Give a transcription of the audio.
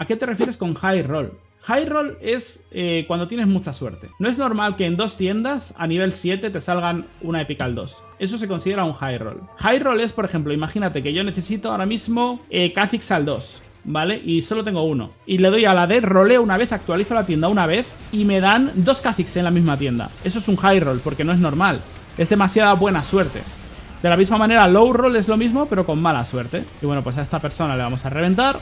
¿A qué te refieres con high roll? High roll es eh, cuando tienes mucha suerte. No es normal que en dos tiendas a nivel 7 te salgan una Epical 2. Eso se considera un high roll. High roll es, por ejemplo, imagínate que yo necesito ahora mismo eh, Kha'Zix al 2. ¿Vale? Y solo tengo uno. Y le doy a la D, roleo una vez, actualizo la tienda una vez y me dan dos Kha'Zix en la misma tienda. Eso es un high roll porque no es normal. Es demasiada buena suerte. De la misma manera, low roll es lo mismo, pero con mala suerte. Y bueno, pues a esta persona le vamos a reventar.